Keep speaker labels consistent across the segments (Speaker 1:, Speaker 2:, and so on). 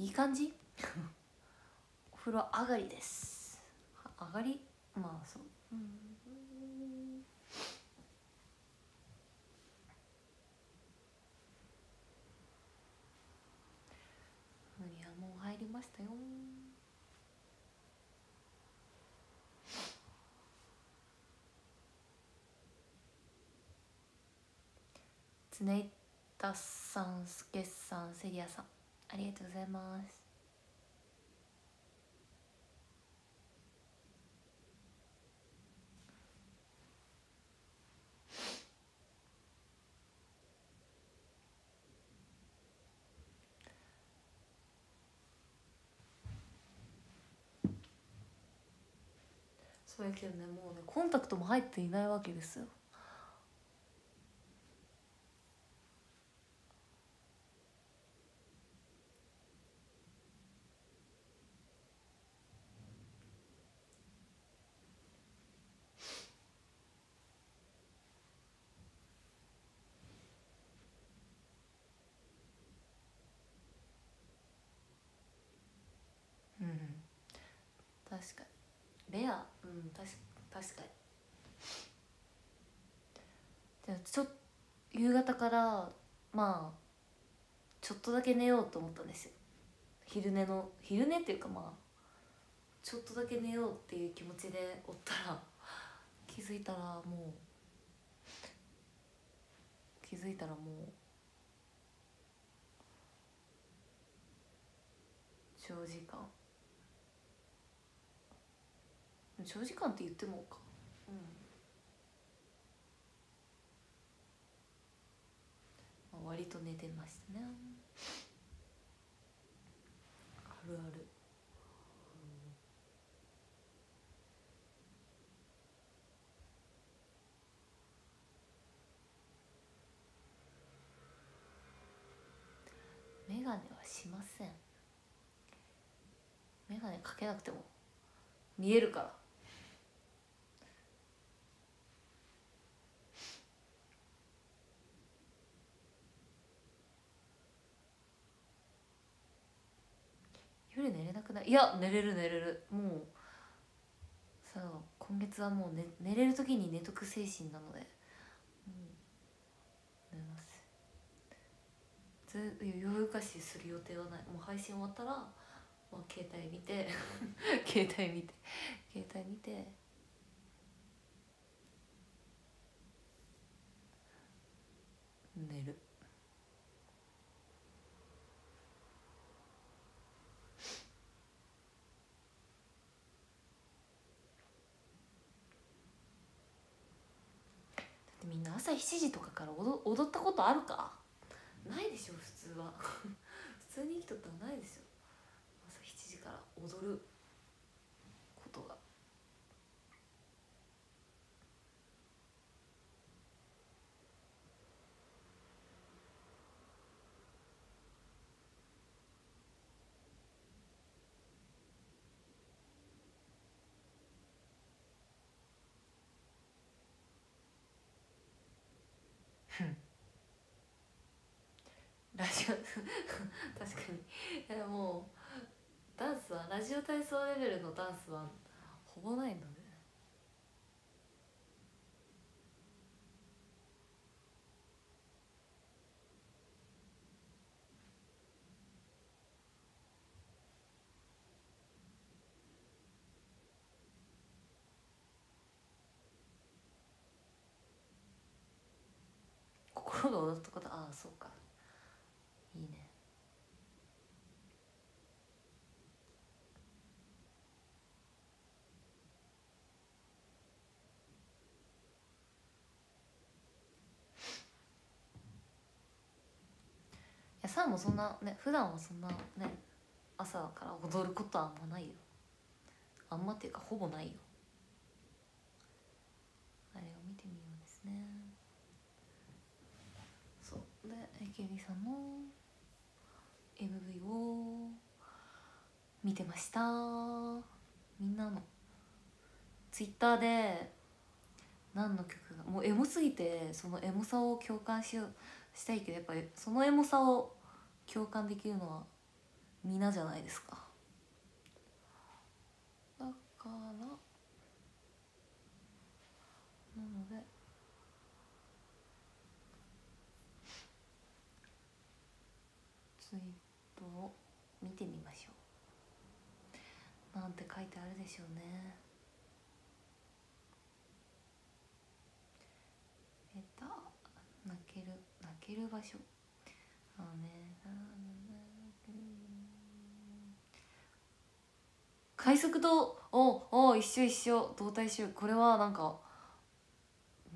Speaker 1: いい感じ？お風呂上がりです。上がり？まあそう。うん。無理はもう入りましたよ。つねいたさんすけさんセリアさん。ありがとうございます。そうやけどねもうねコンタクトも入っていないわけですようん確かうん確確かに。じゃあちょ夕方からまあちょっとだけ寝ようと思ったんですよ。昼寝の昼寝っていうかまあちょっとだけ寝ようっていう気持ちでおったら気づいたらもう気づいたらもう長時間長時間って言ってもか。うん。まあ割と寝てましたね。あるある。メガネはしません。メガネかけなくても見えるから。夜寝れなくない？いや寝れる寝れる。もうさあ今月はもう寝寝れる時に寝とく精神なので、うん、寝ます。ず夜更かしする予定はない。もう配信終わったら、まあ、携帯見て 携帯見て携帯見て。寝るだってみんな朝7時とかから踊踊ったことあるか？ないでしょ普通は。普通に生きとったらないですよ朝7時から踊ることがラジオ 確かに。もうダンスはラジオ体操レベルのダンスはほぼないので。心が踊ったことああそうか。いいね。いやサンもそんなね普段はそんなね朝から踊ることはあんまないよ。あんまっていうかほぼないよあれを見てみようですねそうで AKB さんの MV を見てました。みんなのツイッターで何の曲がもうエモすぎてそのエモさを共感しようしたいけどやっぱりそのエモさを共感できるのは皆じゃないですか。だからなのでツイートを見てみましょう。なんて書いてあるでしょうね。えた泣ける泣ける場所。あのね快速とおお一緒一緒。動体視力。これはなんか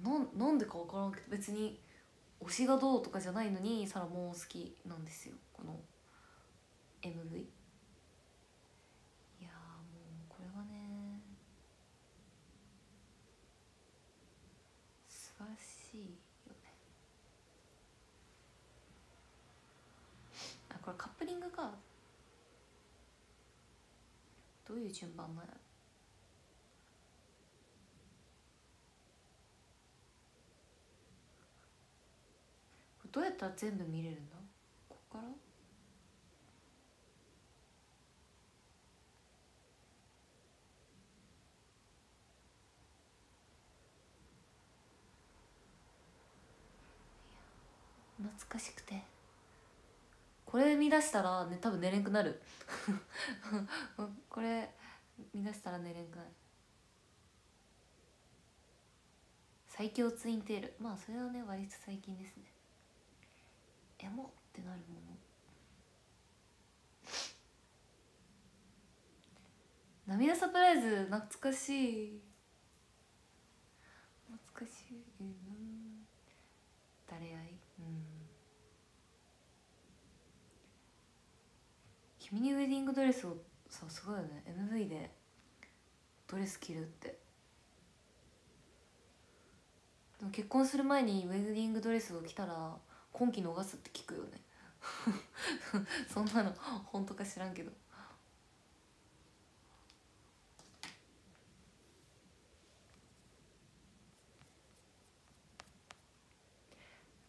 Speaker 1: なんなんでか分からんけど別に推しがどうとかじゃないのにサラも好きなんですよ。この MV いやもうこれはね素晴らしいよね。あこれカップリングか。どういう順番なんやろどうやったら全部見れるんだここから？懐かしくて。これ見出したら、ね、多分寝れんくなる。これ見出したら寝れんくなる。最強ツインテール。まあそれはね割と最近ですね。エモってなるもの。涙サプライズ懐かしい。懐かしい誰やいうん。君にウェディングドレスをさすごいよね。MV でドレス着るって。でも結婚する前にウェディングドレスを着たら婚期逃すって聞くよね。そんなの本当か知らんけど。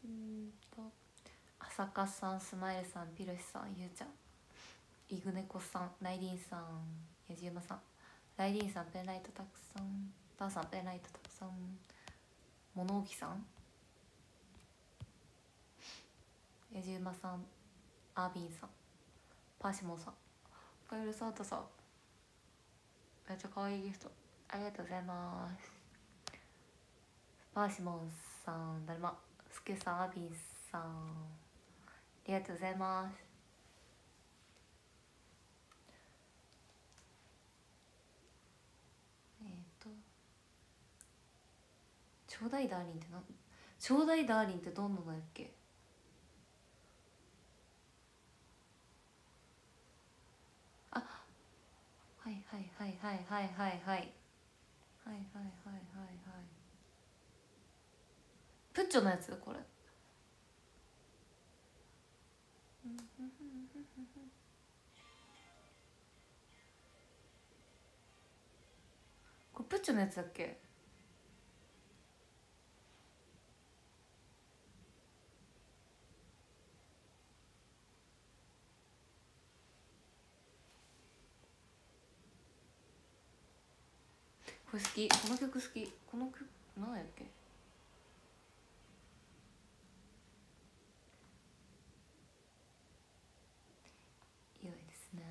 Speaker 1: うんと朝香さんスマイルさんピロシさんゆうちゃん。イグネコさんライディンさんやじうまさん。ライディンさんペンライトたくさん。ターさんペンライトたくさん。物置さん。やじうまさんアービンさんパーシモンさんカエルサータさん。めっちゃ可愛いギフトありがとうございます。パーシモンさんだるま。スケさんアービンさん。ありがとうございます。えっ、とちょうだいダーリンってなちょうだいダーリンってどんなのやっけ？はいはいはいはいはいはいはい。はいはいはいはいはい。プッチョのやつ？これ。これプッチョのやつだっけ？これ好き。この曲好き。この曲何やっけ？良いですね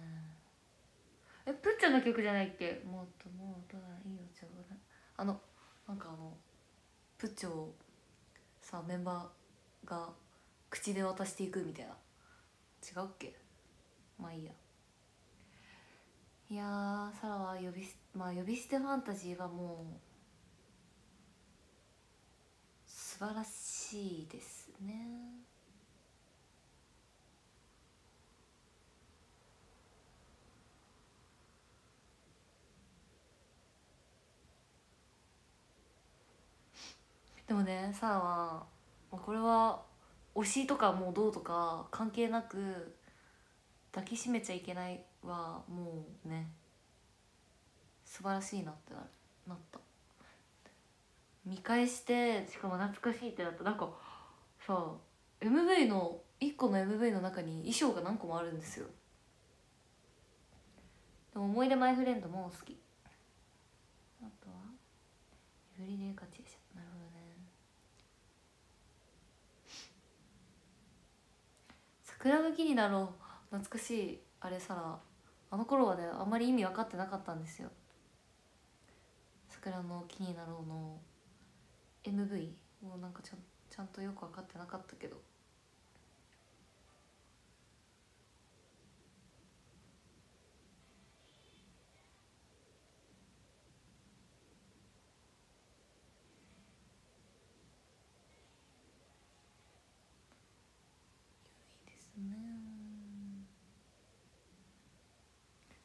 Speaker 1: えプッチョの曲じゃないっけ？もっともっといいよちょうだあのなんかあのプッチョをさメンバーが口で渡していくみたいな。違うっけ？まあいいや。いやーサラは呼びまあ呼び捨てファンタジーはもう素晴らしいですね。でもねサラはこれは推しとかもうどうとか関係なく抱きしめちゃいけないはもうね素晴らしいなってななった。見返してしかも懐かしいってなった。なんかさ MV の1個の MV の中に衣装が何個もあるんですよ。でも思い出マイフレンドも好き。あとはエブリデイカチューシャなるほどね。桜の木になろう。懐かしい。あれさらあの頃はねあんまり意味分かってなかったんですよ。桜の木になろうの MV もうなんかちゃんちゃんとよく分かってなかったけど。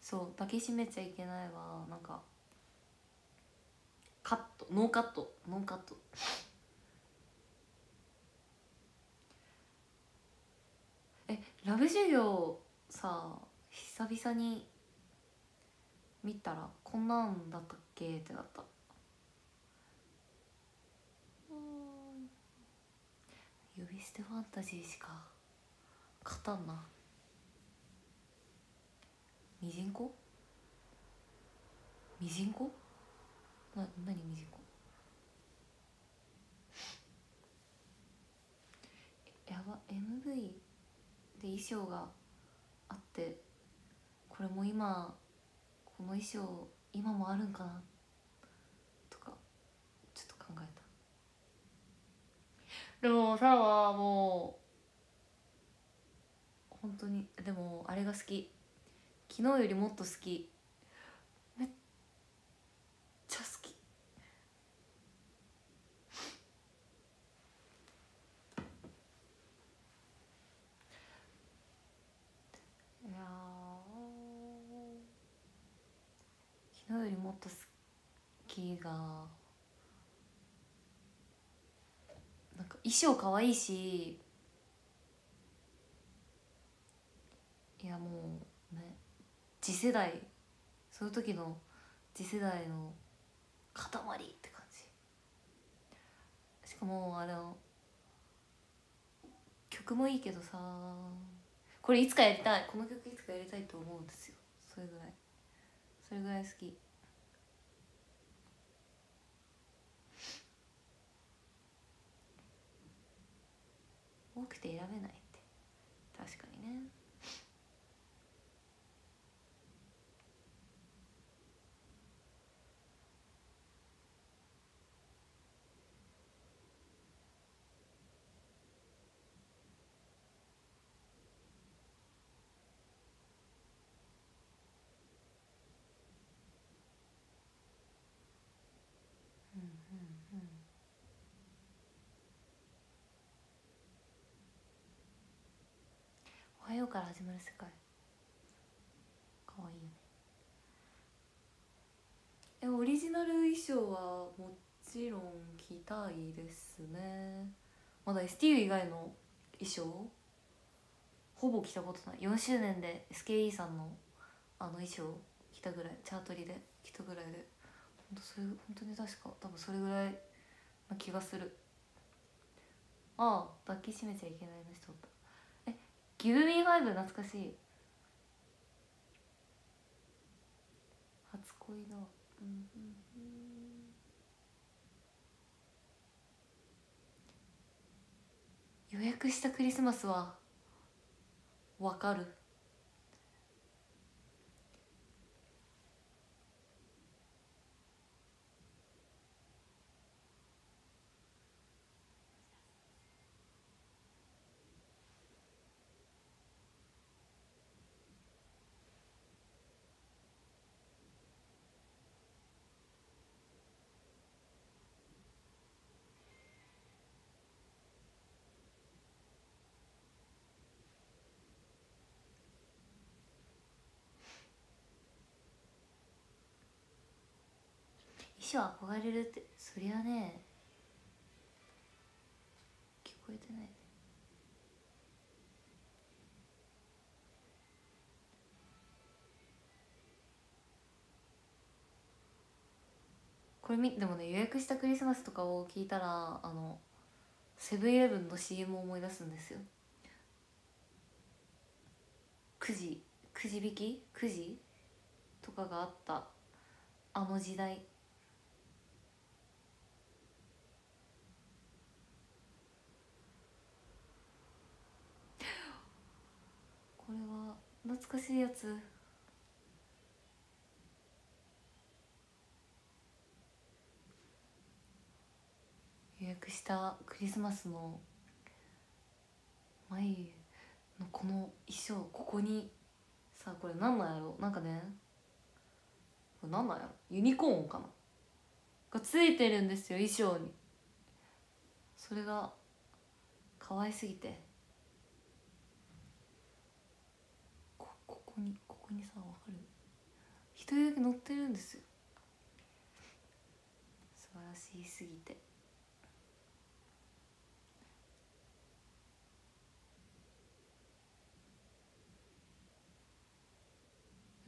Speaker 1: そう抱きしめちゃいけないわ。なんかカットノーカットノーカット。えラブ授業さ久々に見たらこんなんだったっけ？ってなった。呼び捨てファンタジーしか勝たんな。ミジンコ？ミジンコ？な何ミジンコ？やば MV で衣装があってこれも今この衣装今もあるんかな？とかちょっと考えた。でもサラはもう本当にでもあれが好き。昨日よりもっと好き。めっちゃ好き。いや昨日よりもっと好きがなんか衣装可愛いいしいやもう次世代そういう時の次世代の塊って感じ。しかもあの曲もいいけどさこれいつかやりたい。この曲いつかやりたいと思うんですよ。それぐらい。それぐらい好き。多くて選べないって確かにねうんうんうんおはようから始まる世界。かわいいよね。えオリジナル衣装はもちろん着たいですね。まだ STU 以外の衣装？ほぼ着たことない。4周年で SKE さんのあの衣装着たぐらい。チャートリで着たぐらいで。本当それ本当に確か。多分それぐらいな気がする。ああ抱きしめちゃいけないの人おった。ギブミーファイブ懐かしい。初恋の。うんうんうん。予約したクリスマスはわかる。衣装憧れるってそりゃね聞こえてない。これみでもね予約したクリスマスとかを聞いたらあのセブンイレブンの CM を思い出すんですよ。くじくじ引き？くじ？とかがあった。あの時代。これは懐かしいやつ。予約したクリスマスの眉のこの衣装ここに。さあこれ何なんやろ？なんかね。これ何なんやろ？ユニコーンかな？がついてるんですよ衣装に。それが可愛すぎてこここにここにさわかる？一人だけ乗ってるんですよ。素晴らしすぎて。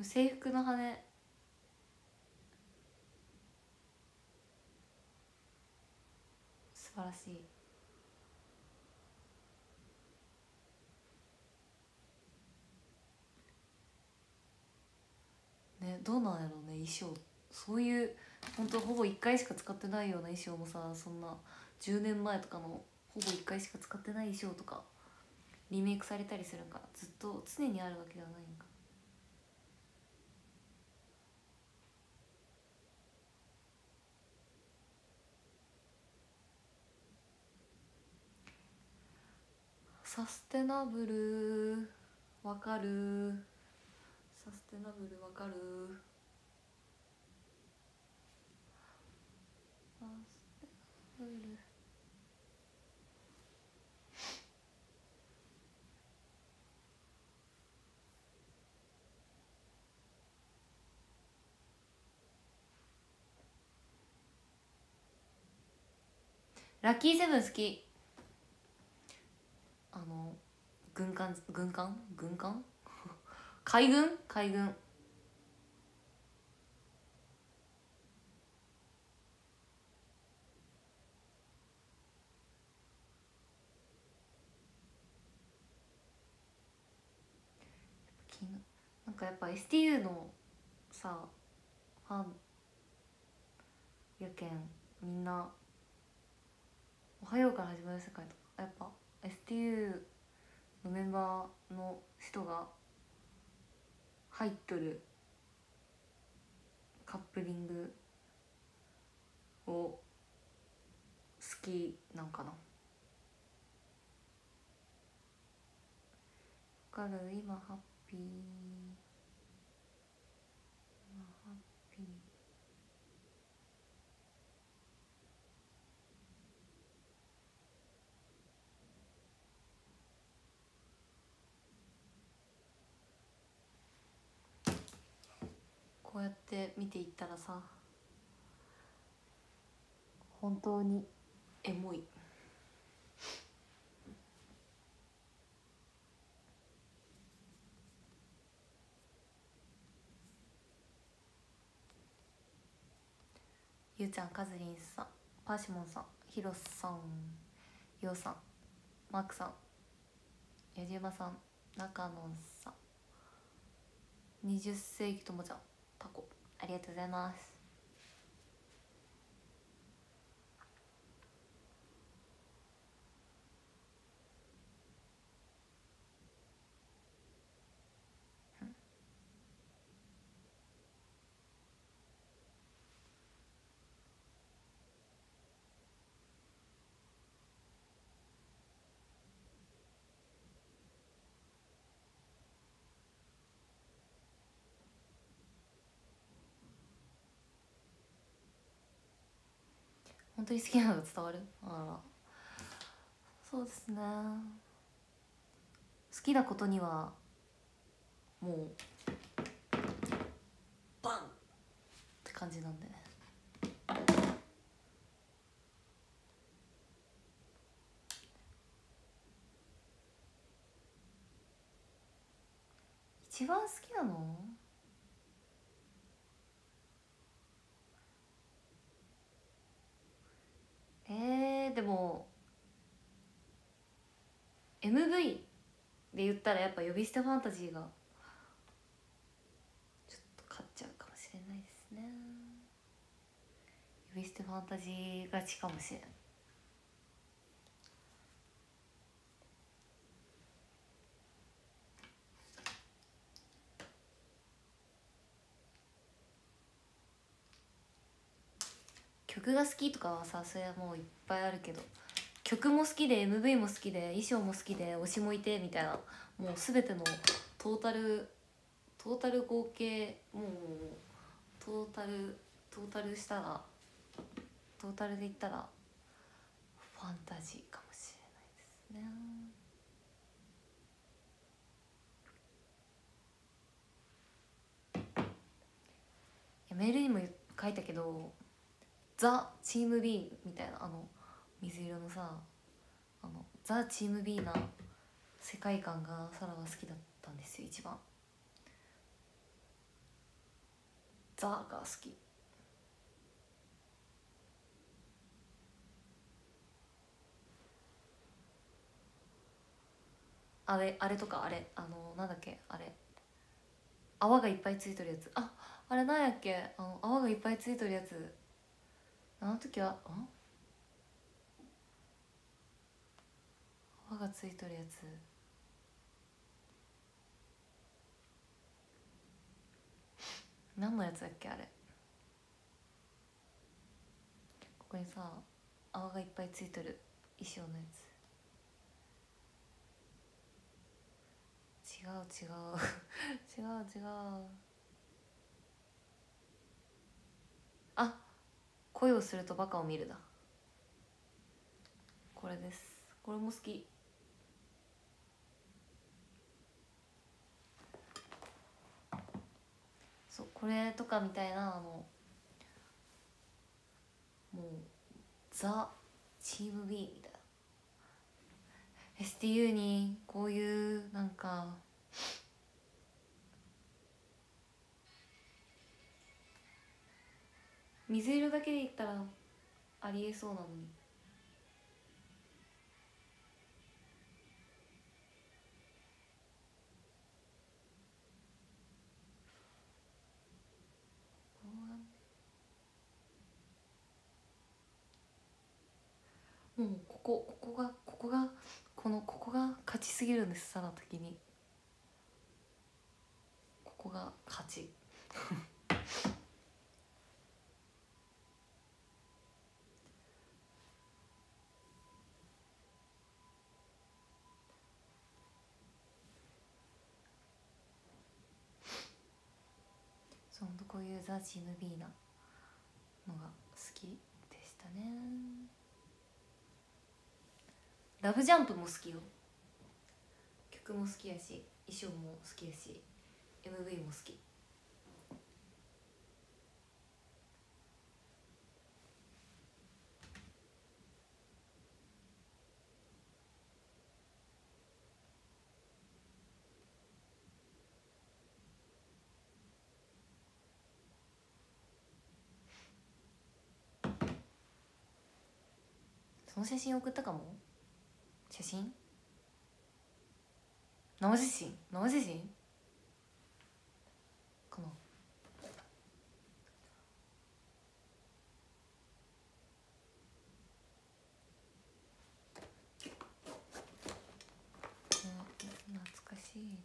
Speaker 1: 制服の羽。素晴らしい。ねどうなんやろうね衣装。そういう本当ほぼ1回しか使ってないような衣装もさそんな10年前とかのほぼ1回しか使ってない衣装とかリメイクされたりするんか。ずっと常にあるわけではないんか。サステナブルわかる。サステナブルわかる？サステナブル。ラッキーセブン好き。あの軍艦軍艦？軍艦？海軍？海軍。なんかやっぱ STU のさファンやけんみんな「おはようから始まる世界」とかやっぱ STU のメンバーの人が入っとるカップリング。を。好きなんかな。わかる？今ハッピー今ハッピーこうやって見ていったらさ本当に。エモい。ゆうちゃんカズリンさんパーシモンさんヒロさんヨウさんマークさんやじうまさん中野さん20世紀ともちゃんタコありがとうございます。本当に好きなのが伝わる。あらそうですね。好きなことにはもうバンって感じなんで。一番好きなの？でも MV で言ったらやっぱ呼び捨てファンタジーがちょっと勝っちゃうかもしれないですね。呼び捨てファンタジー勝ちかもしれない。曲が好きとかはさそれはもういっぱいあるけど曲も好きで MV も好きで衣装も好きで推しもいてみたいなもう全てのトータルトータル合計もうトータルトータルしたらトータルで言ったらファンタジーかもしれないですね。メールにも書いたけどザ・チーム B みたいなあの水色のさあのザ・チーム B な世界観がサラは好きだったんですよ一番。ザが好き。あれあれとかあれあのなんだっけあれ。泡がいっぱいついてるやつ。ああれなんやっけ？あの泡がいっぱいついてるやつ。あの時はん泡がついとるやつ。何のやつだっけあれ？ここにさ泡がいっぱいついてる。衣装のやつ。違う 違う。違う違う。恋をするとバカを見るだ。これです。これも好き。そうこれとかみたいなあのもうザ・チーム B みたいな。STU にこういうなんか水色だけで言ったらありえそうなのに。もうここここがここがこのここが勝ちすぎるんです。さな時に。ここが勝ちそうほんとこういうザ・チーム B なのが好きでしたね。ラブジャンプも好きよ。曲も好きやし衣装も好きやし MV も好き。その写真送ったかも？写真？生写真？生写真？かな。うん懐かしいね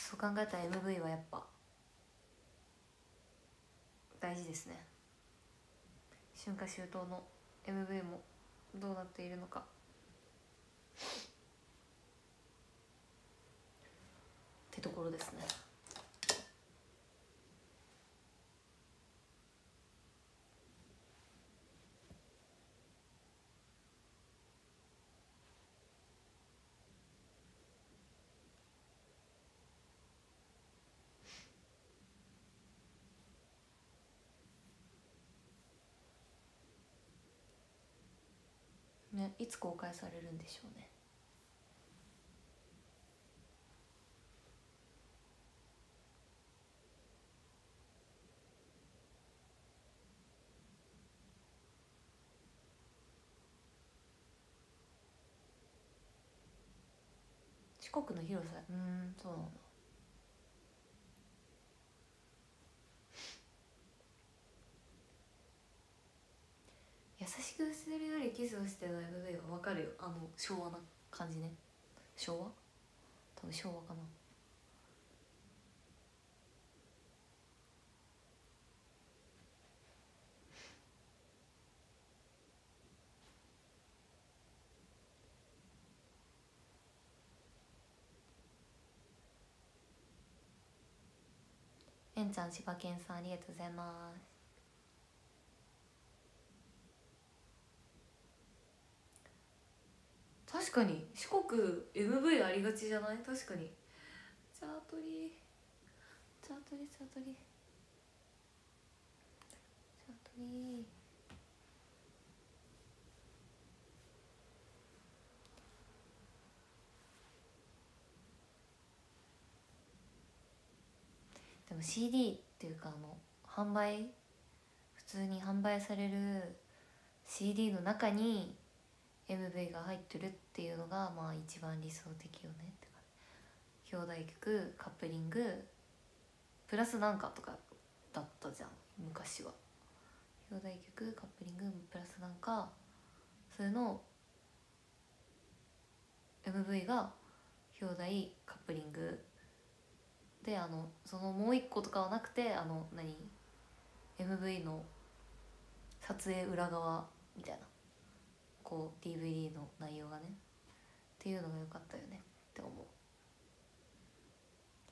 Speaker 1: そう考えた MV はやっぱ大事ですね。春夏秋冬の MV もどうなっているのか。ってところですねねいつ公開されるんでしょうね。四国の広さうんそうなんしくしてるよりキスをしてない部分は分かるよ。あの昭和な感じね。昭和？多分昭和かな。えんちゃん千葉県さんありがとうございます。確かに。四国 MV ありがちじゃない？確かに。チャートリチャートリチャートリチャートリでも CD っていうかあの販売普通に販売される CD の中に MV が入ってるっていうのがまあ一番理想的よねって感じ。表題曲カップリングプラスなんかとかだったじゃん昔は。表題曲カップリングプラスなんかそれの MV が表題カップリング。であのそのもう一個とかはなくてあの何？MV の撮影裏側みたいな。こう DVD の内容がねっていうのが良かったよねって思う。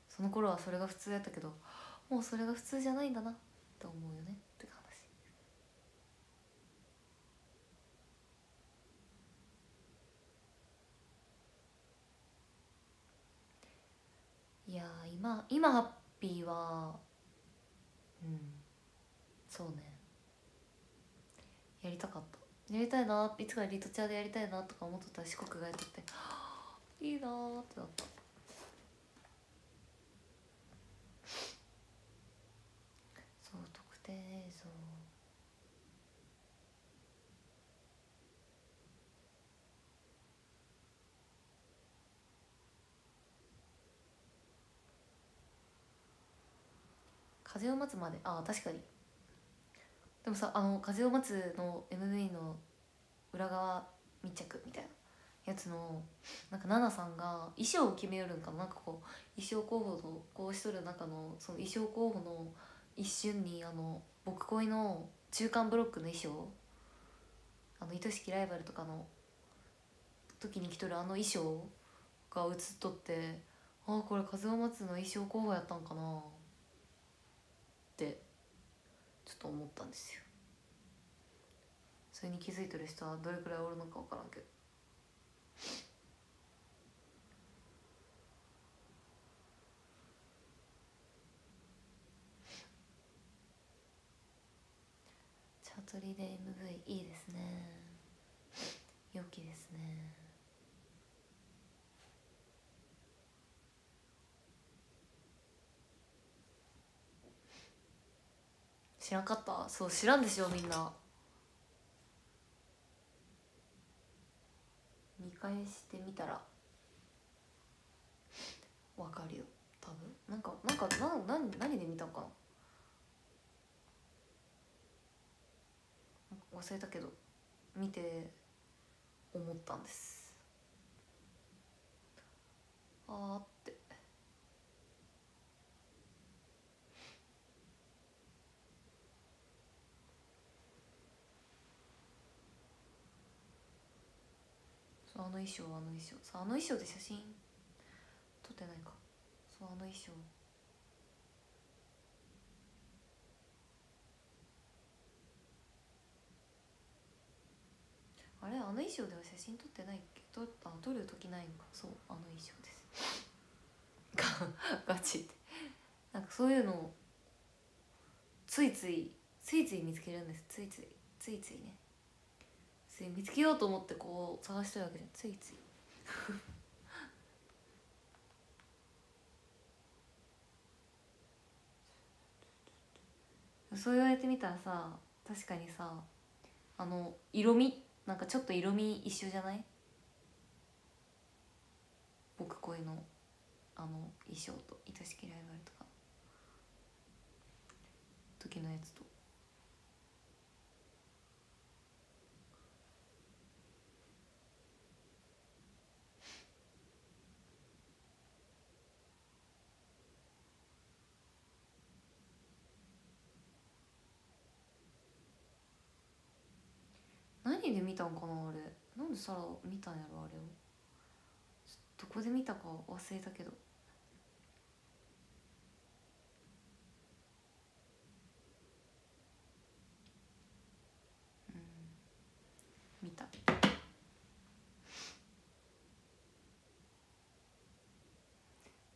Speaker 1: その頃はそれが普通やったけどもうそれが普通じゃないんだなって思うよねって話。いや今今ハッピーはうんそうね。やりたかった。やりたいないつかリトチャーでやりたいなとか思ってたら四国がやっとっていいなーってなった。そう特定映像風を待つまで。ああ確かに。でもさあの「風を待つ」の MV の裏側密着みたいなやつのなんか奈々さんが衣装を決めよるんかななんかこう衣装候補とこうしとる中のその衣装候補の一瞬にあの僕恋の中間ブロックの衣装あの愛しきライバルとかの時に着とるあの衣装が映っとってああこれ「風を待つ」の衣装候補やったんかなってちょっと思ったんですよ。それに気づいてる人はどれくらいおるのか分からんけど。チャートリで MV いいですね。良きですね。知らんかった。そう知らんでしょみんな。見返してみたら。わかるよ。多分。なんかなんかな何何で見たかな。忘れたけど見て思ったんです。あーそうあの衣装あの衣装。そうあの衣装で写真撮ってないか。そうあの衣装。あれ？あの衣装では写真撮ってないっけ？撮あ撮る時ないのか？そうあの衣装です。ガ ガチってなんかそういうのをついついついつい見つけるんです。ついついついついね。つい見つけようと思ってこう探してるわけじゃん。ついつい。そう言われてみたらさ確かにさあの色味なんかちょっと色味一緒じゃない？僕恋のあの衣装と「愛しきライバル」とか。時のやつと何で見たんかなあれ。なんでサラ見たんやろあれを。どこで見たか忘れたけど。うん。見た。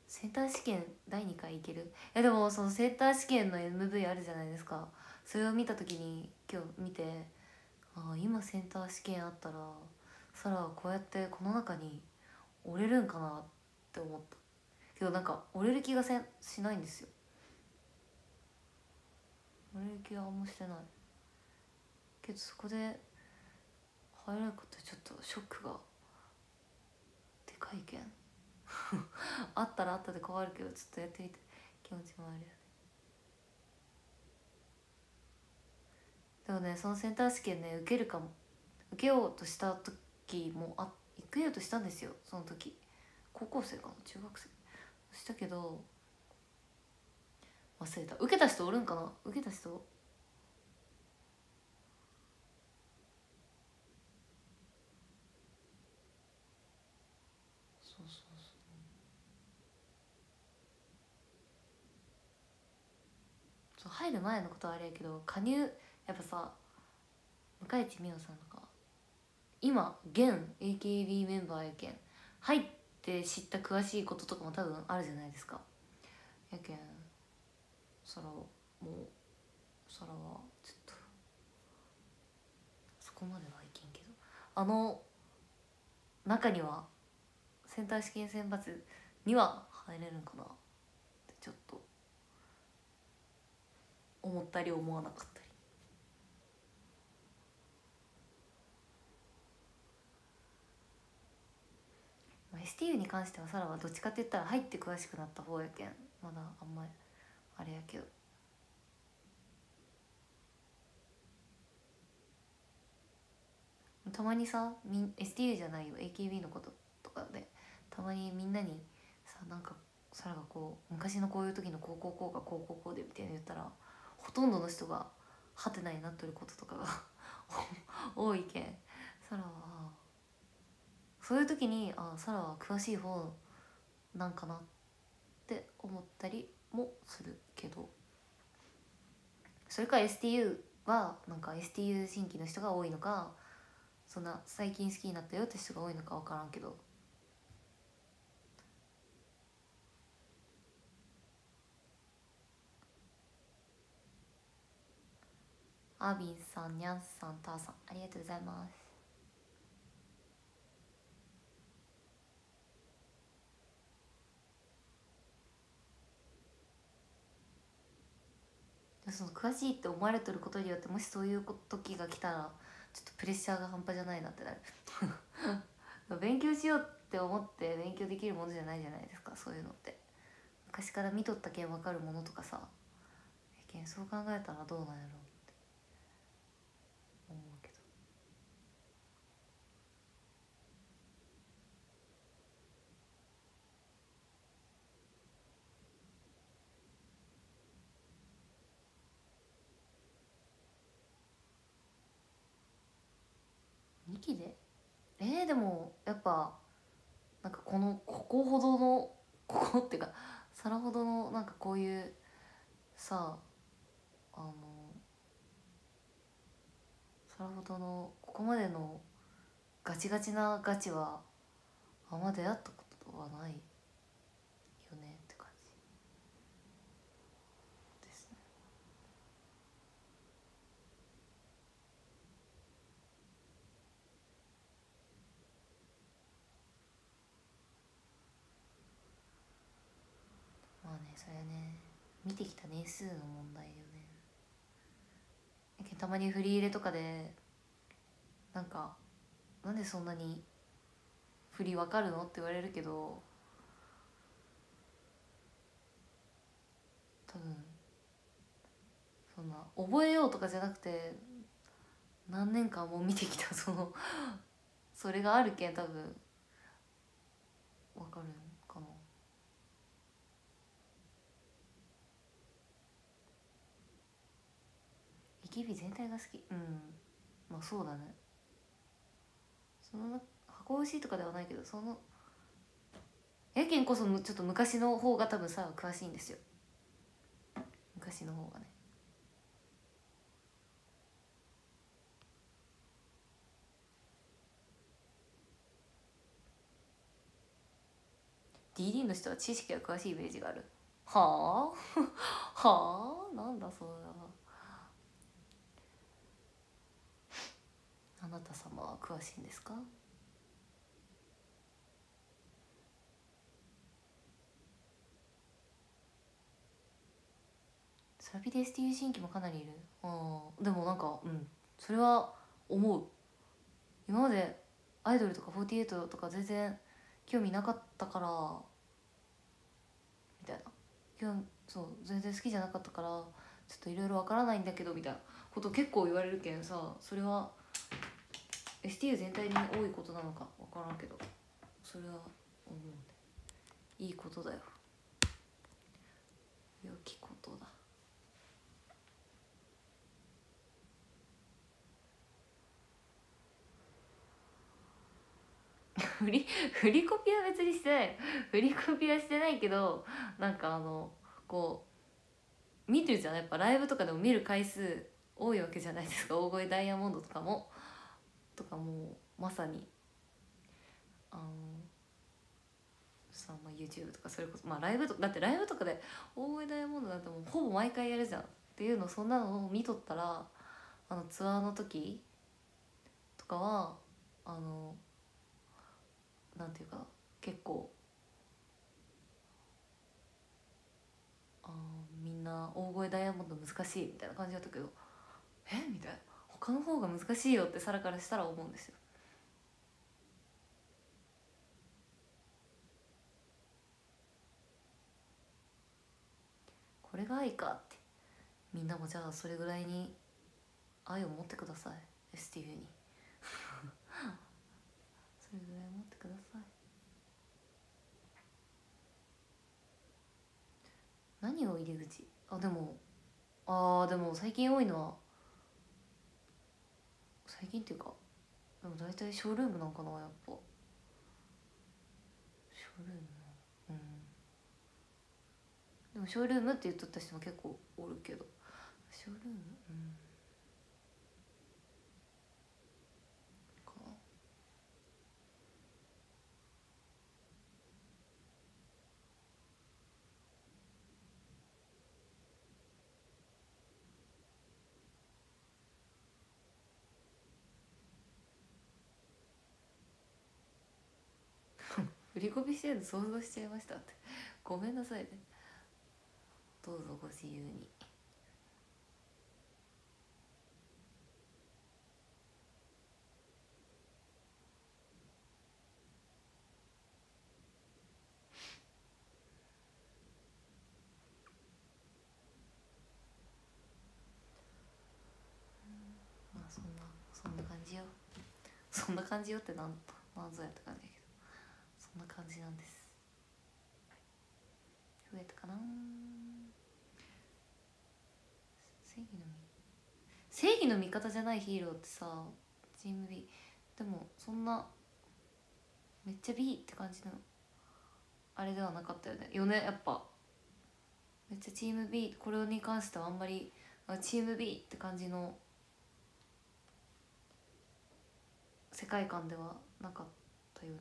Speaker 1: センター試験第2回いける？いやでもそのセンター試験の MV あるじゃないですか。それを見た時に今日見てああ今センター試験あったらサラはこうやってこの中に折れるんかなって思った。けどなんか折れる気がせんしないんですよ。折れる気はあんましてない。けどそこで入れることちょっとショックがでかいけん。あったらあったで変わるけどちょっとやってみて。気持ちもあるよねでもねそのセンター試験ね受けるかも。受けようとした時もあ受けようとしたんですよその時。高校生かな中学生。したけど忘れた。受けた人おるんかな？受けた人？そうそう。そう入る前のことはあれやけど加入やっぱさ向井地美桜さんとか今現 AKB メンバーやけん入って知った詳しいこととかも多分あるじゃないですか。やけんそらもうそらはちょっとそこまではいけんけど。あの中にはセンター試験選抜には入れるんかなってちょっと思ったり思わなかったりまあ STU に関してはサラはどっちかって言ったら入って詳しくなった方やけん。まだあんまりあれやけど。たまにさ STU じゃないよ。AKB のこととかで。たまにみんなにさなんかサラがこう昔のこういう時のこうこうこうがこうこうこうでみたいな言ったらほとんどの人がハテナになってることとかが 多いけん。サラはそういう時にあサラは詳しい方なんかなって思ったりもするけどそれか STU はなんか STU 新規の人が多いのかそんな最近好きになったよって人が多いのか分からんけどアービンさん、ニャンさん、ターさん、ありがとうございます。その詳しいって思われてることによってもしそういう時が来たらちょっとプレッシャーが半端じゃないなってなる。勉強しようって思って勉強できるものじゃないじゃないですかそういうのって。昔から見とったけん分かるものとかさ。けんそう考えたらどうなんやろうって思うけど2期でえー、でもやっぱなんかこのここほどのここっていうか皿ほどのなんかこういうさあの皿ほどのここまでのガチガチなガチはあんま出会ったことはないよねって感じですねそれね見てきた年数の問題よね。たまに振り入れとかでなんかなんでそんなに振り分かるのって言われるけど多分そんな覚えようとかじゃなくて何年間も見てきたそのそれがあるけん多分分かる。かなイキビ全体が好き。うん。まあそうだね。その箱推しとかではないけどそのやけんこそちょっと昔の方が多分さ詳しいんですよ。昔の方がね「DD の人は知識が詳しいイメージがある」はあ？はあ？なんだそれは。あなた様は詳しいんですか？サビで STU 新規もかなりいる。あでもなんかうん。それは思う。今までアイドルとか48とか全然興味なかったからみたいな。興味そう全然好きじゃなかったからちょっといろいろわからないんだけどみたいなこと結構言われるけんさそれは STU 全体に多いことなのか分からんけどそれは思うんで。いいことだよ。良きことだ。振り振りコピは別にしてない振りコピはしてないけどなんかあのこう見てるじゃん。やっぱライブとかでも見る回数多いわけじゃないですか。大声ダイヤモンドとかも。とかもまさにあのさ、まあ、YouTube とかそれこそまあライブとだってライブとかで大声ダイヤモンドなんてもうほぼ毎回やるじゃんっていうのそんなのを見とったらあのツアーの時とかはあのなんていうか結構あみんな大声ダイヤモンド難しいみたいな感じだったけどえ？みたいな。他の方が難しいよってサラからしたら思うんですよ。これが愛かって。みんなもじゃあそれぐらいに愛を持ってください。STU に。それぐらい持ってください。何を入口？あでも。あーでも最近多いのは最近っていうかでも大体ショールームなんかなやっぱ。ショールームうん。でもショールームって言っとった人も結構おるけど。ショールームうんかな振り込みしてるの想像しちゃいましたって。ごめんなさいね。どうぞご自由に。まあそんなそんな感じよ。そんな感じよってなんなんぞやって感じだけど。そんな感じなんです。増えたかな？正義の味正義の味方じゃないヒーローってさチーム B でもそんなめっちゃ B って感じのあれではなかったよね。よねやっぱ。めっちゃチーム B これに関してはあんまりチーム B って感じの世界観ではなかったよね。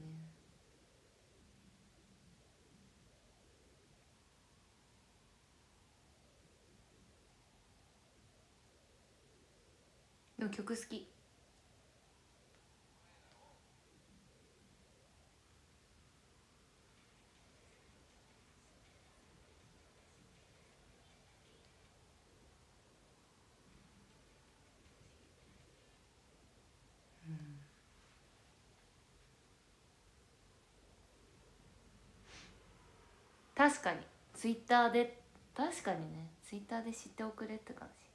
Speaker 1: でも曲好き。確かに。ツイッターで確かにね。ツイッターで知っておくれって感じ。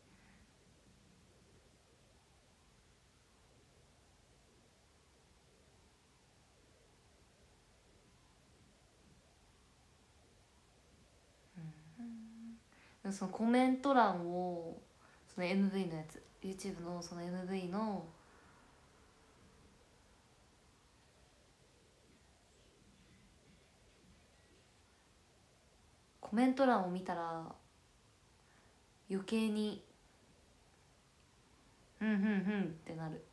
Speaker 1: そのコメント欄をその MV のやつ YouTube のその MV のコメント欄を見たら余計にうんうんうんってなる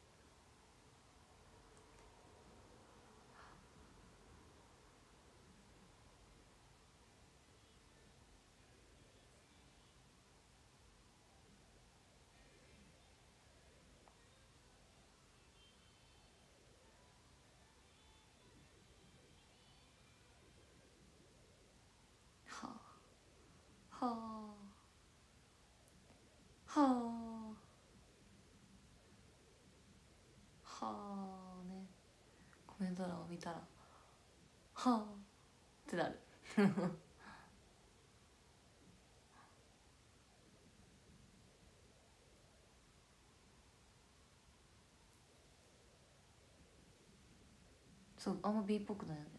Speaker 1: はあはあはあはあねコメント欄を見たらはあってなる。そうあんま B っぽくないよね。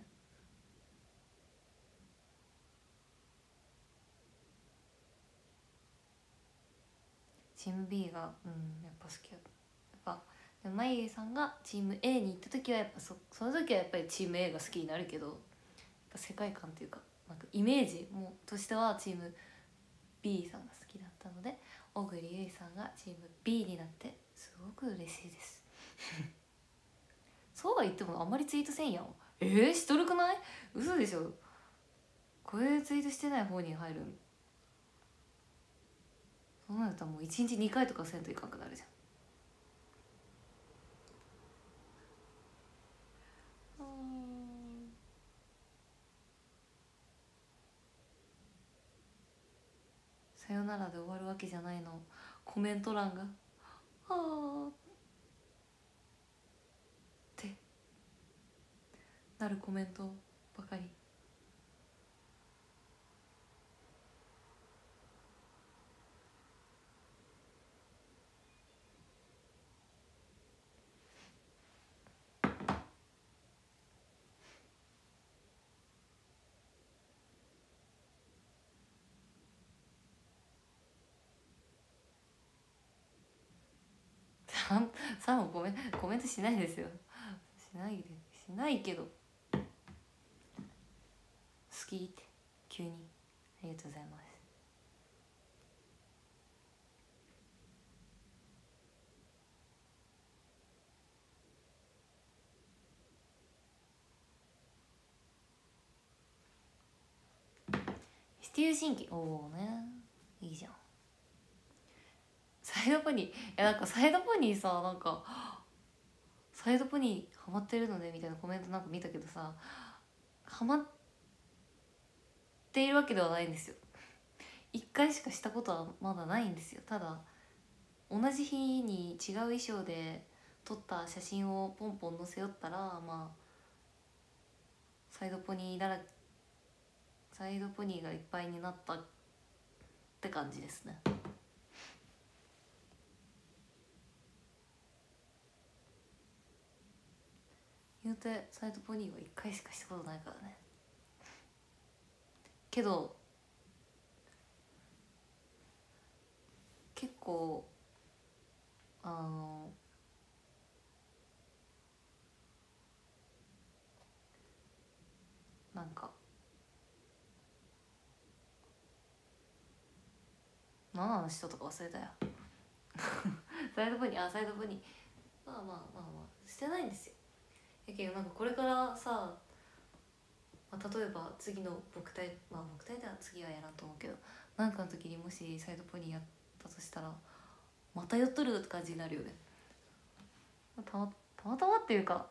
Speaker 1: チーム B がうんやっぱ好きだやっぱ眉毛さんがチーム A に行った時はやっぱそその時はやっぱりチーム A が好きになるけど世界観というかなんかイメージもとしてはチーム B さんが好きだったので小栗ゆいさんがチーム B になってすごく嬉しいです。そうは言ってもあんまりツイートせんやん。えー、しとるくない？嘘でしょ。これでツイートしてない方に入る。んそうなるともう1日2回とかせんといかんくなるじゃんあーさよならで終わるわけじゃないの。コメント欄が「はあ」ってなるコメントばかり。さんさんもコメコメントしないですよ。しないでしないけど。好きって急に。ありがとうございます。スティール新規おおね。いいじゃん。サイドポニーいやなんかサイドポニーさなんかサイドポニーハマってるのねみたいなコメントなんか見たけどさハマっているわけではないんですよ。一回しかしたことはまだないんですよ。ただ同じ日に違う衣装で撮った写真をポンポン載せよったらまあサイドポニーだらサイドポニーがいっぱいになったって感じですね。言うてサイドポニーは1回しかしたことないからね。けど結構あのなんか何の話しとか忘れたよ。サイドポニーあサイドポニー。まあまあまあまあしてないんですよ。やけどなんかこれからさ、まあ、例えば次の僕体まあ僕体では次はやらんと思うけどなんかの時にもしサイドポニーやったとしたらまた寄っとるって感じになるよね。たまたまたまっていうか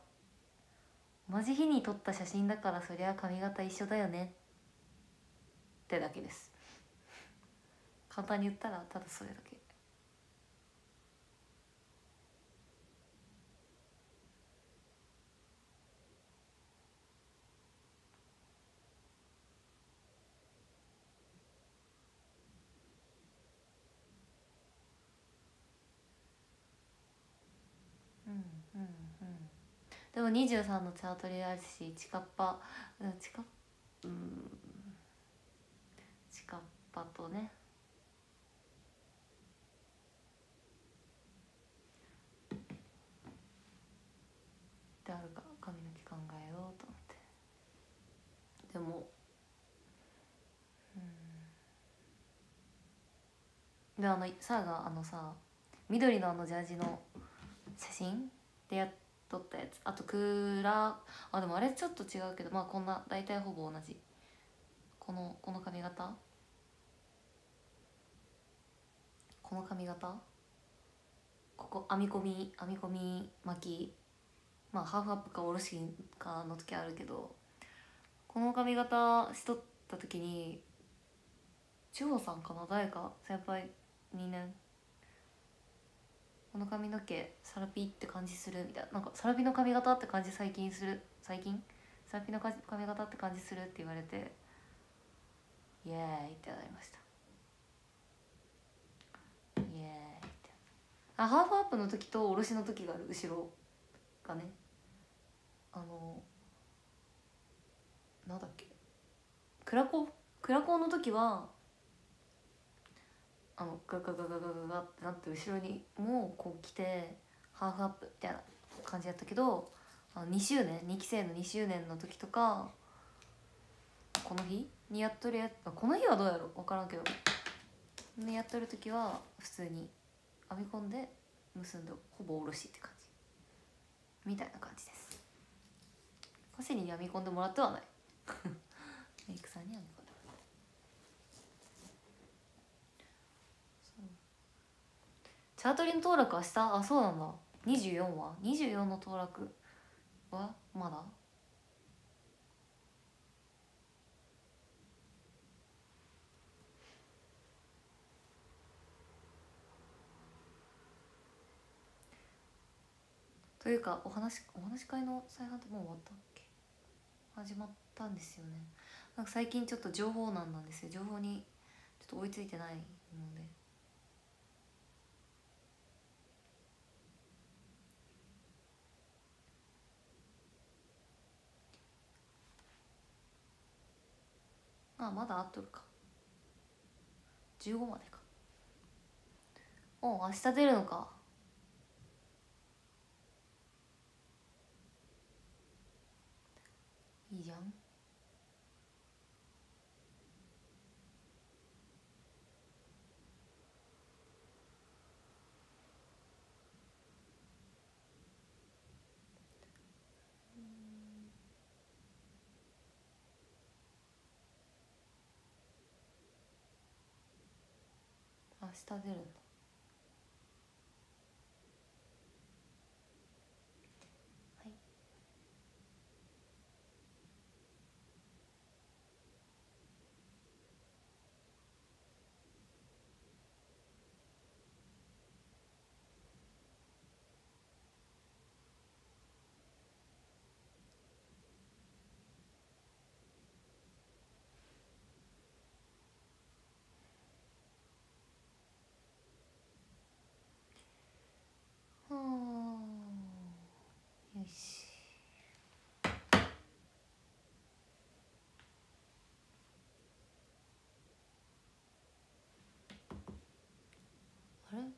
Speaker 1: 同じ日に撮った写真だからそりゃ髪型一緒だよね。ってだけです。簡単に言ったらただそれだけ。でも23のチャートリあるしチカッパ。うんチカうん。チカッパとね。であるか髪の毛考えようと思って。でも。うん。であのさあがあのさ緑のあのジャージの写真でやっとったやつ。あとクラあでもあれちょっと違うけどまあこんな大体ほぼ同じ。このこの髪型？この髪型？ここ編み込み編み込み巻き？まあハーフアップかおろしかの時あるけどこの髪型しとった時に千穂さんかな？誰か？先輩2年。この髪の毛サラピって感じするみたいな。なんかサラピの髪型って感じ最近する？最近？サラピの髪型って感じするって言われてイエーイってなりました。イエーイってあハーフアップの時とおろしの時がある後ろがね。あのなんだっけ？クラコ？クラコの時はあのガガガガガガガってなって後ろにもうこう来てハーフアップみたいな感じやったけどあの2周年2期生の2周年の時とかこの日？にやっとるやこの日はどうやろ？分からんけど。ねやっとる時は普通に編み込んで結んでほぼおろしって感じ。みたいな感じです。パセリに編み込んでもらってはない。メイクさんに編み込んでもらってチャートリン登録明日あそうなんだ。24は？24の登録は？まだ？というかお話お話し会の再販ってもう終わったっけ？始まったんですよね。なんか最近ちょっと情報難なんですよ。情報にちょっと追いついてないので。あまだあっとるか。15までか。お明日出るのか。いいじゃん。明日出るんだ。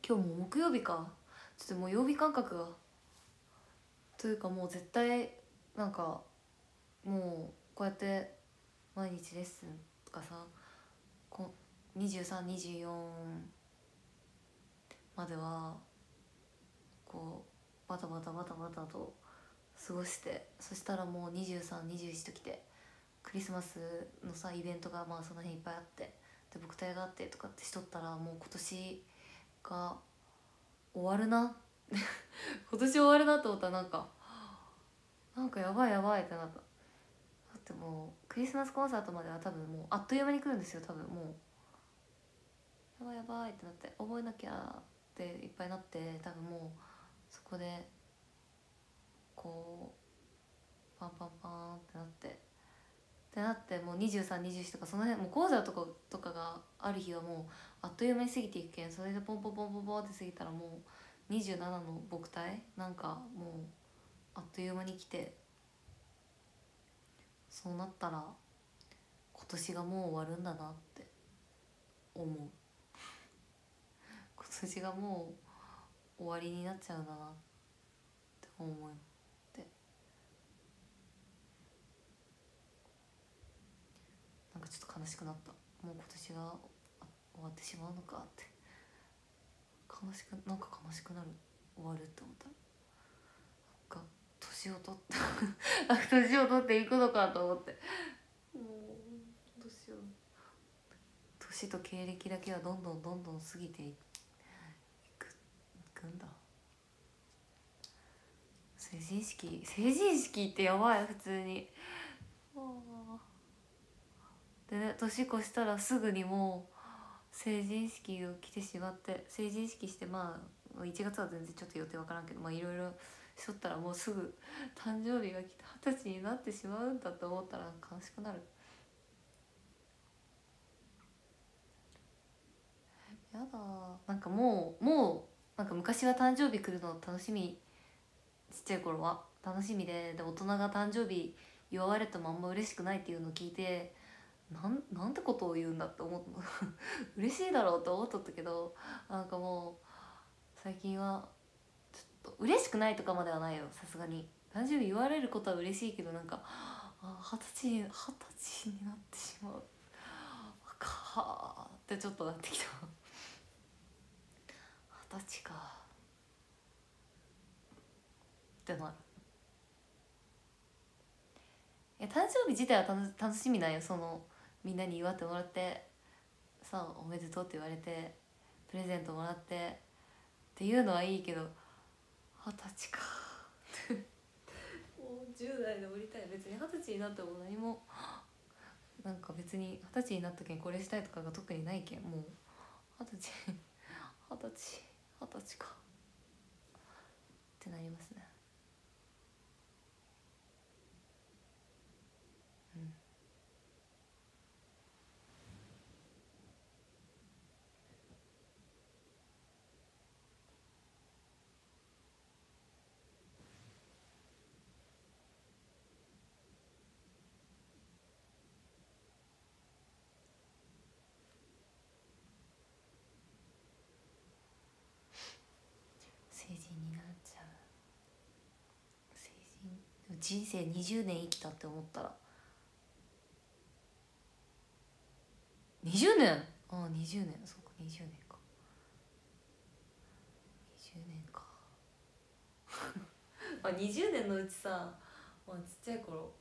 Speaker 1: 今日も木曜日か。ちょっともう曜日感覚が。というかもう絶対なんかもうこうやって毎日レッスンとかさ2324まではこうバタバタバタバタと過ごしてそしたらもう2321ときてクリスマスのさイベントがまあその辺いっぱいあってで僕隊があってとかってしとったらもう今年が終わるな。今年終わるなと思ったらなんかなんかやばいやばいってなった。だってもうクリスマスコンサートまでは多分もうあっという間に来るんですよ多分もう。やばいやばいってなって覚えなきゃっていっぱいなって多分もうそこでこうパンパンパンってなって。ってなってもう2324とかその辺もう講座とかとかがある日はもうあっという間に過ぎていくけんそれでポンポンポンポンポンって過ぎたらもう27の僕体なんかもうあっという間に来てそうなったら今年がもう終わるんだなって思う。今年がもう終わりになっちゃうんだなって思うってなんかちょっと悲しくなった。もう今年が終わってしまうのかって。悲しくなんか悲しくなる終わるって思った。なんか年を取った 年を取っていくのかと思って。もうどうしよう。年と経歴だけはどんどんどんどん過ぎていくいくんだ。成人式成人式ってやばい普通に。あーで年越したらすぐにもう成人式を来てしまって成人式してまあ1月は全然ちょっと予定わからんけどまあいろいろしとったらもうすぐ誕生日が来て二十歳になってしまうんだと思ったら悲しくなる。やだなんかもうもうなんか昔は誕生日来るの楽しみちっちゃい頃は楽しみでで大人が誕生日祝われてもあんま嬉しくないっていうのを聞いてなんなんてことを言うんだって思った。嬉しいだろうって思っとったけどなんかもう最近はちょっと嬉しくないとかまではないよ。さすがに。誕生日言われることは嬉しいけどなんか二十歳二十歳になってしまう。かーってちょっとなってきた。二十歳か。ってなる。いや誕生日自体は楽楽しみなんよ。そのみんなに祝ってもらってさあおめでとうって言われてプレゼントもらってっていうのはいいけど二十歳か。もう10代で降りたい。別に二十歳になっても何も。なんか別に二十歳になったけんこれしたいとかが特にないけんもう。二十歳二十歳二十歳か。ってなりますねうん成人になっちゃう成人でも人生20年生きたって思ったら。20年？ああ20年。そうか20年か。20年か。あ20年のうちさ、まあ、ちっちゃい頃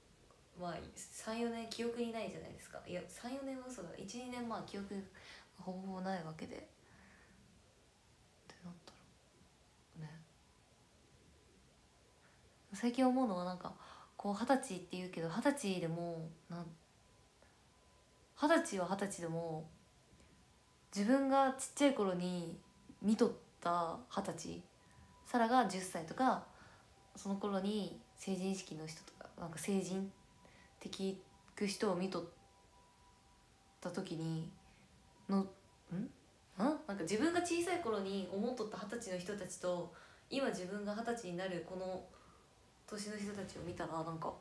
Speaker 1: まあ34年記憶にないじゃないですか。いや34年は嘘だ。12年まあ記憶ほぼほぼないわけでってなったらね最近思うのはなんかこう二十歳って言うけど二十歳でも二十歳は二十歳でも自分がちっちゃい頃に見とった二十歳サラが10歳とかその頃に成人式の人とかなんか成人って聞く人を見とった時にのん？なんか自分が小さい頃に思っとった二十歳の人たちと今自分が二十歳になるこの年の人たちを見たらなんか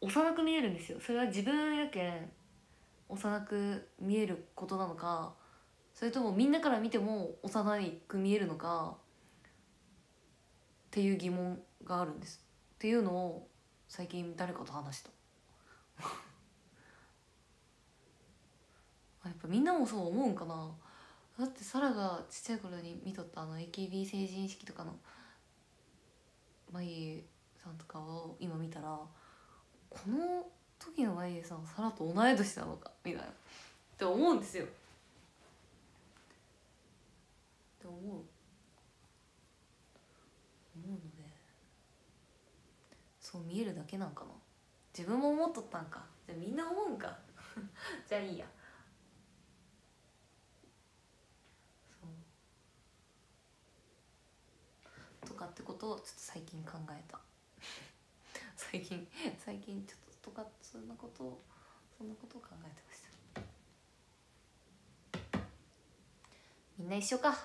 Speaker 1: 幼く見えるんですよ。それは自分やけん幼く見えることなのかそれともみんなから見ても幼く見えるのかっていう疑問があるんです。っていうのを最近誰かと話した。やっぱみんなもそう思うんかな。だってサラがちっちゃい頃に見とったあの AKB 成人式とかのまゆさんとかを今見たらこの時のまゆさんサラと同い年なのかみたいな。って思うんですよ。って思う。思うのでそう見えるだけなんかな。自分も思っとったんか。じゃあみんな思うんか。じゃあいいや。そう。とかってことをちょっと最近考えた。最近最近ちょっととかそんなことをそんなことを考えてました。みんな一緒か。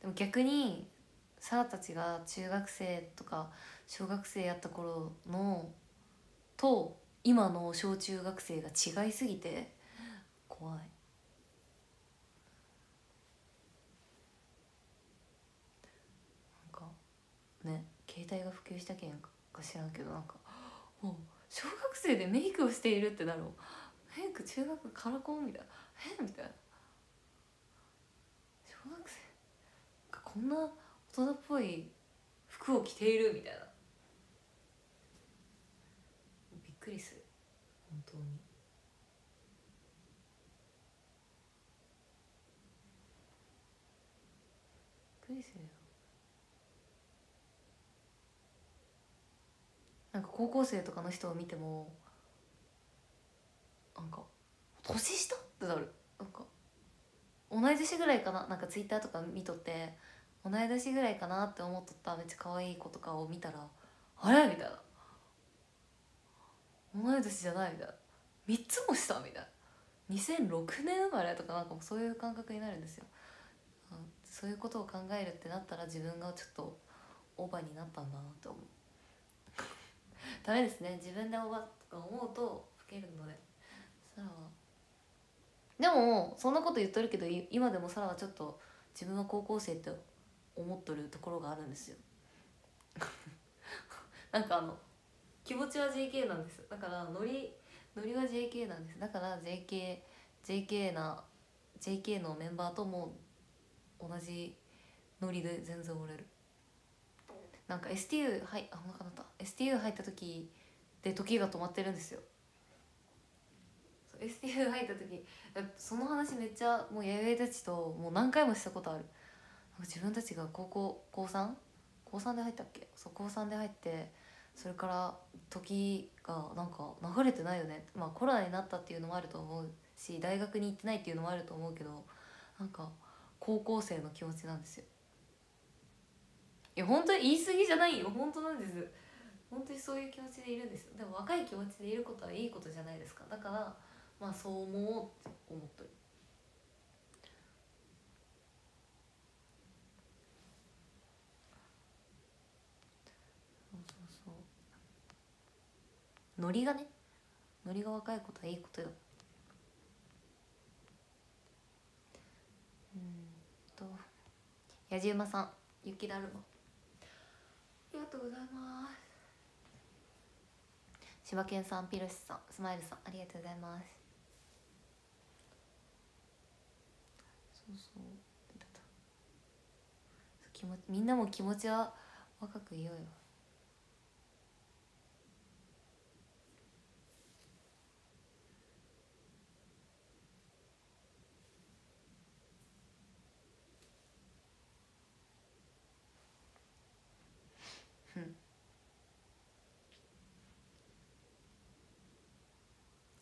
Speaker 1: でも逆にサラたちが中学生とか小学生やった頃のと今の小中学生が違いすぎて怖いなんかね携帯が普及したけんか知らんけどなんかもう小学生でメイクをしているってなるメイク中学カラコンみたいな。え？みたいな。小学生こんな大人っぽい服を着ているみたいな。びっくりする本当にびっくりするよなんか高校生とかの人を見てもなんか年下ってなる。なんか同い年ぐらいかな？なんかツイッターとか見とって同い年ぐらいかなって思っとっためっちゃ可愛い子とかを見たらあれ？みたいな。同い年じゃないみたいな。3つも下みたいな。2006年生まれとかなんかもそういう感覚になるんですよ。そういうことを考えるってなったら自分がちょっとオーバーになったんだなって思う。ダメですね。自分でオーバーとか思うと老けるので。サラは。でもそんなこと言っとるけど今でもサラはちょっと自分は高校生って思っとるところがあるんですよ。なんかあの気持ちは JK なんですだからノリノリは JK なんですだから JK JK な JK のメンバーとも同じノリで全然折れる。なんか STU はいあお腹鳴った。STU 入った時で時が止まってるんですよ。STU 入った時その話めっちゃもう弥生たちともう何回もしたことある。自分たちが高校高 3? 高3で入ったっけ？そう高3で入ってそれから時がなんか流れてないよね。まあコロナになったっていうのもあると思うし大学に行ってないっていうのもあると思うけどなんか高校生の気持ちなんですよ。いや本当に言い過ぎじゃないよ。本当なんです。本当にそういう気持ちでいるんですでも若い気持ちでいることはいいことじゃないですか。だからまあそう思おうって思っとる。そうそうノリがね。ノリが若いことはいいことよ。うんとやじ馬さん雪だるま。りがとうございます。柴犬さんピロシさんスマイルさんありがとうございます。そうそう。気持ちみんなも気持ちは若くいようよ。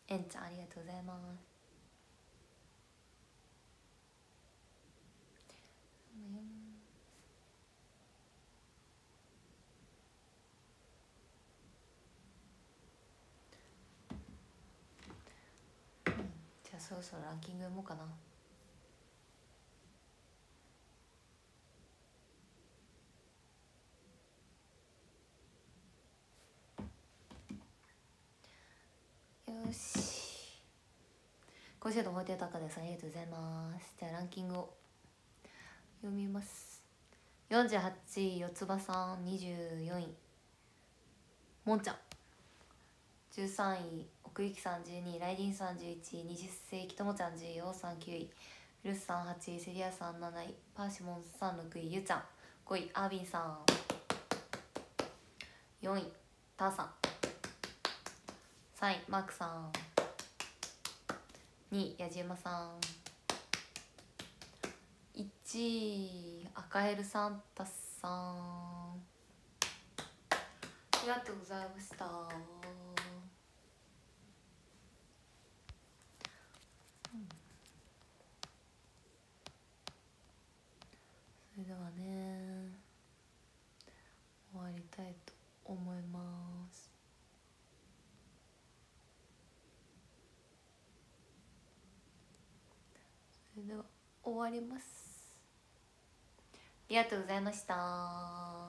Speaker 1: えんちゃんありがとうございます。じゃそろそろランキング読もうかなよし甲子園の法廷高です。ありがとうございます。じゃあランキングを読みます。48位四つ葉さん24位。もんちゃん。13位奥行さん12位。ライディンさん11位。20世紀ともちゃん10位。さん9位。フルスさん8位。セリアさん7位。パーシモンさん6位。ゆうちゃん。5位。アービンさん。4位。ターさん。3位。マークさん。2矢島さん。1位赤ヘルサンタさん。ありがとうございましたそれではね終わりたいと思いますそれでは終わります。ありがとうございました。